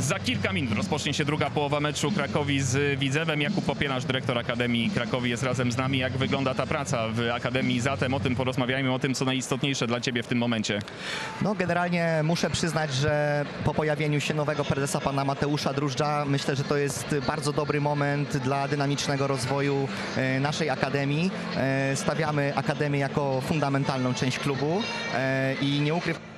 Za kilka minut rozpocznie się druga połowa meczu Krakowi z Widzewem. Jakub Popielarz, dyrektor Akademii Krakowi jest razem z nami. Jak wygląda ta praca w Akademii? Zatem o tym porozmawiajmy, o tym co najistotniejsze dla Ciebie w tym momencie. No generalnie muszę przyznać, że po pojawieniu się nowego prezesa pana Mateusza Drużdża myślę, że to jest bardzo dobry moment dla dynamicznego rozwoju e, naszej akademii. E, Stawiamy akademię jako fundamentalną część klubu e, i nie ukrywam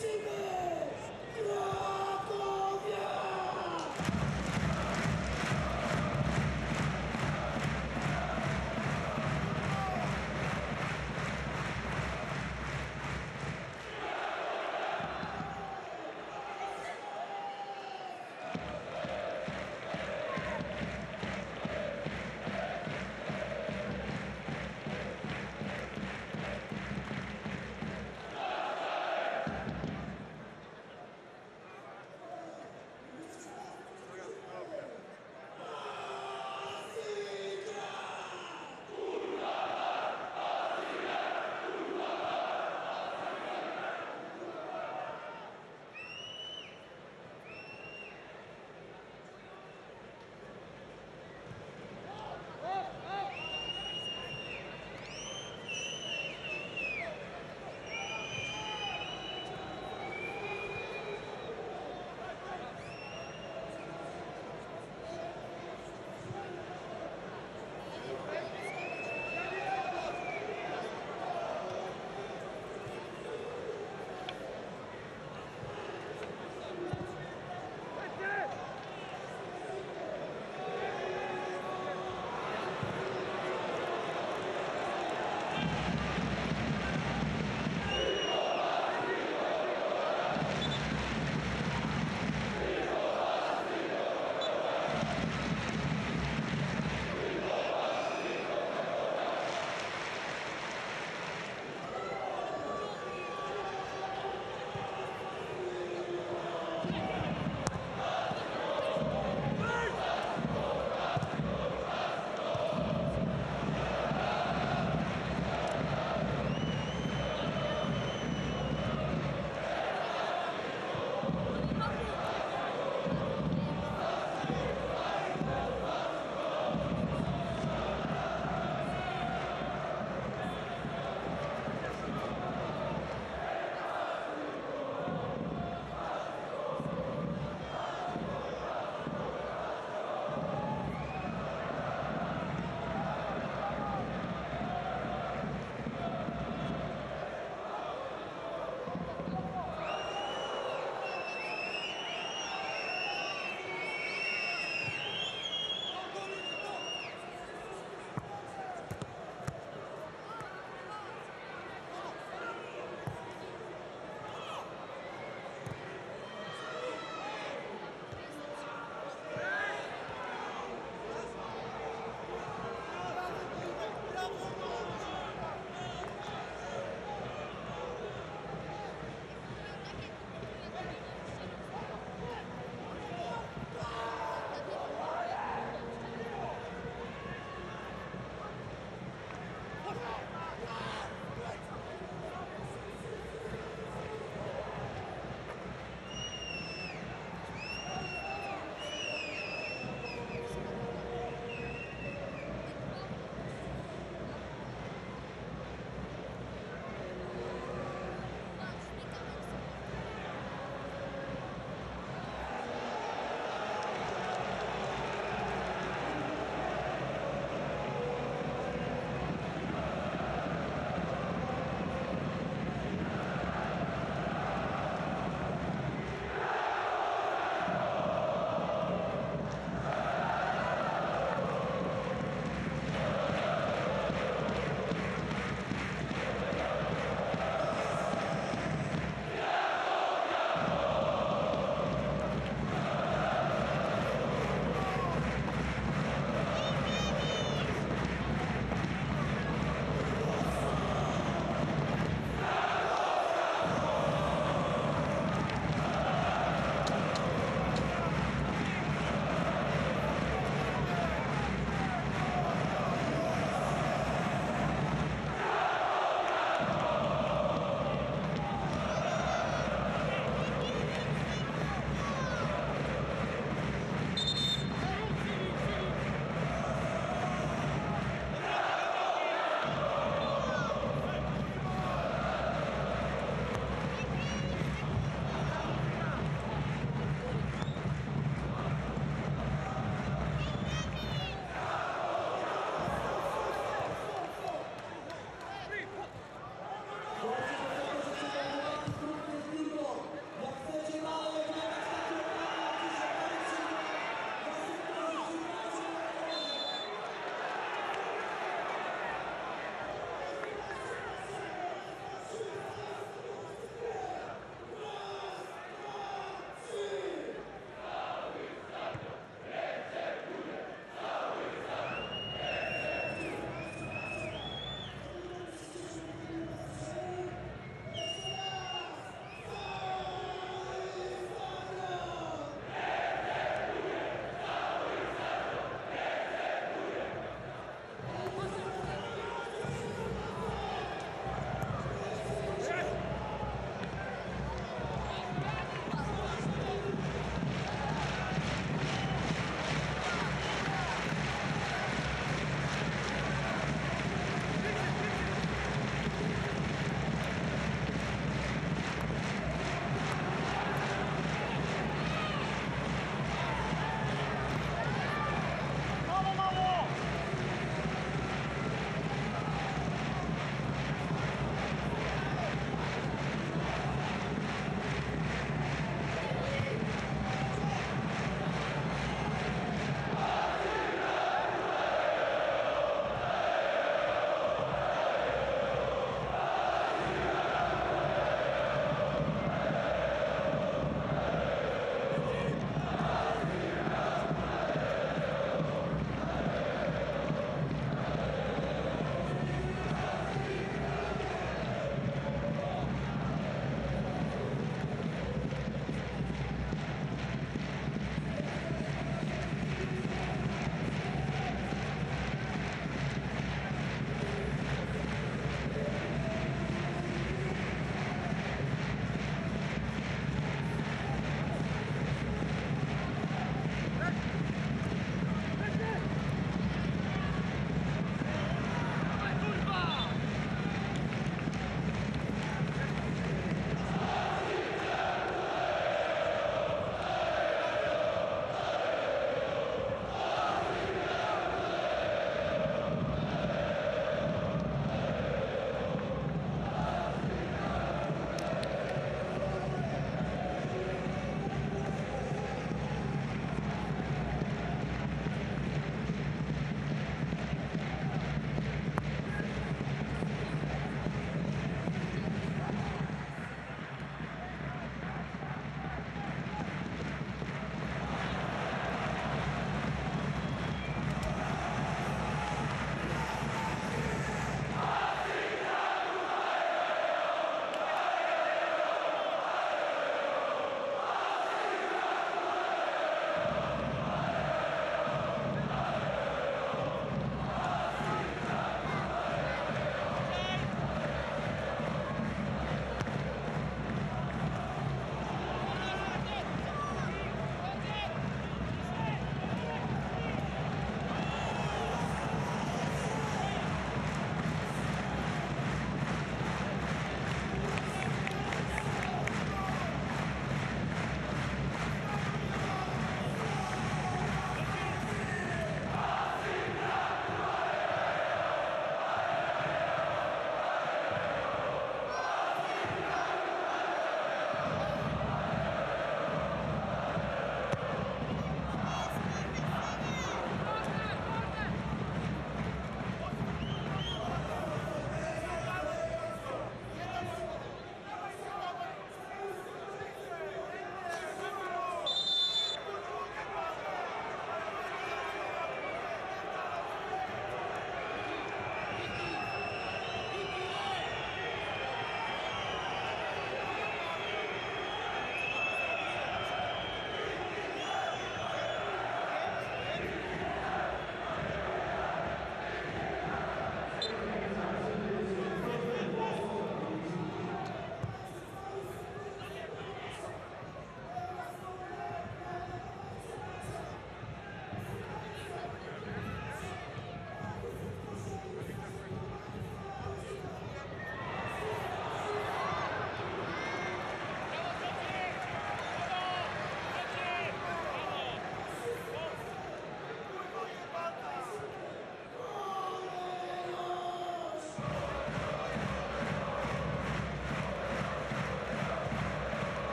Maximo!